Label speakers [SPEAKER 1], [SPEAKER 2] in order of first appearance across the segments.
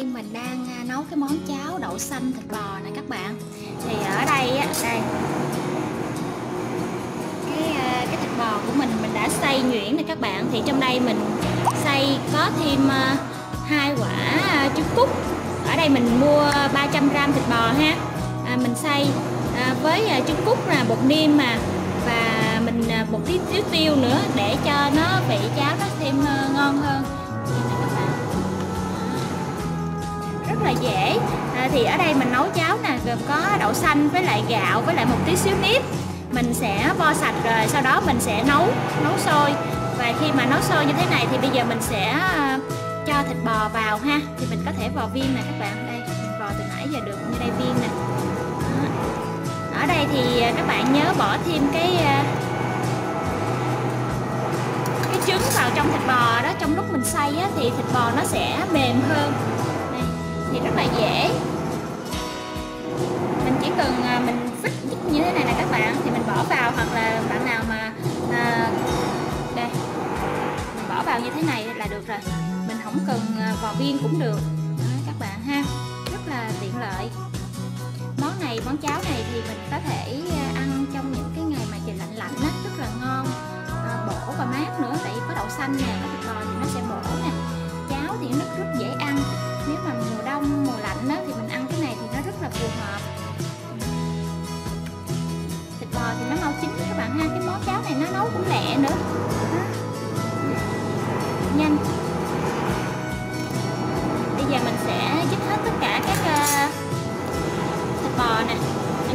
[SPEAKER 1] đây mình đang à, nấu cái món cháo đậu xanh thịt bò này các bạn. Thì ở đây á đây. Cái à, cái thịt bò của mình mình đã xay nhuyễn này các bạn. Thì trong đây mình xay có thêm à, hai quả trứng cút. Ở đây mình mua 300 g thịt bò ha. À, mình xay à, với trứng cút là bột niêm mà và mình một tí tiêu tiêu nữa để cho nó vị cháo nó thêm ngon hơn. Là dễ. À, thì ở đây mình nấu cháo nè gồm có đậu xanh với lại gạo với lại một tí xíu nếp. Mình sẽ vo sạch rồi sau đó mình sẽ nấu nấu sôi. Và khi mà nấu sôi như thế này thì bây giờ mình sẽ à, cho thịt bò vào ha. Thì mình có thể vò viên nè các bạn. Đây mình vò từ nãy giờ được như đây viên nè. Ở đây thì à, các bạn nhớ bỏ thêm cái à, cái trứng vào trong thịt bò đó. Trong lúc mình xay á, thì thịt bò nó sẽ mềm hơn. Bạn thì mình bỏ vào hoặc là bạn nào mà à, đây mình bỏ vào như thế này là được rồi. Mình không cần à, vò viên cũng được. Đó, các bạn ha. Rất là tiện lợi. Món này món cháo này thì mình có thể à, ăn trong những cái ngày mà trời lạnh lạnh á rất là ngon. À, bổ và mát nữa tại vì có đậu xanh nè có thịt bò thì nó sẽ bổ nè. Cháo thì nó rất dễ ăn. Nếu mà mùa đông mùa lạnh á, thì mình ăn cái này thì nó rất là phù hợp. Rau chín các bạn ha. Cái món cháo này nó nấu cũng lẹ nữa. Nhanh. Bây giờ mình sẽ dứt hết tất cả các uh, thịt bò nè.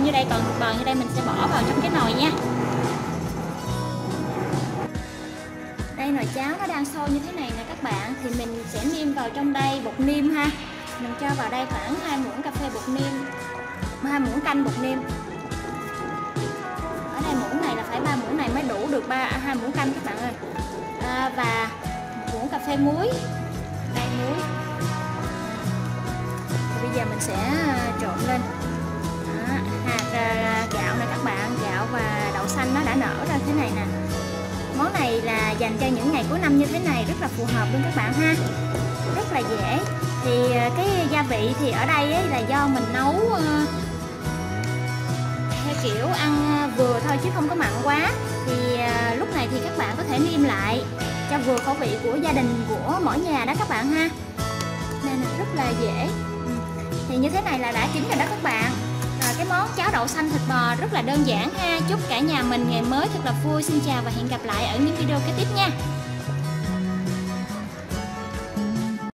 [SPEAKER 1] Như đây còn thịt bò như đây mình sẽ bỏ vào trong cái nồi nha. Đây nồi cháo nó đang sôi như thế này nè các bạn. Thì mình sẽ niêm vào trong đây bột niêm ha. Mình cho vào đây khoảng hai muỗng cà phê bột niêm hai muỗng canh bột niêm hai muỗng này là phải ba muỗng này mới đủ được ba à, hai muỗng canh các bạn ơi. À, và một muỗng cà phê muối. Đây muối. Thì bây giờ mình sẽ à, trộn lên. Đó, hạt à, gạo này các bạn gạo và đậu xanh nó đã nở ra thế này nè. Món này là dành cho những ngày cuối năm như thế này rất là phù hợp luôn các bạn ha. Rất là dễ. Thì à, cái gia vị thì ở đây ấy là do mình nấu uh, theo kiểu ăn à, vừa thôi chứ không có mặn quá. Thì à, lúc này thì các bạn có thể nêm lại cho vừa khẩu vị của gia đình của mỗi nhà đó các bạn ha. Nên là rất là dễ. Ừ. Thì như thế này là đã chín rồi đó các bạn. Rồi cái món cháo đậu xanh thịt bò rất là đơn giản ha. Chúc cả nhà mình ngày mới thật là vui. Xin chào và hẹn gặp lại ở những video kế tiếp nha.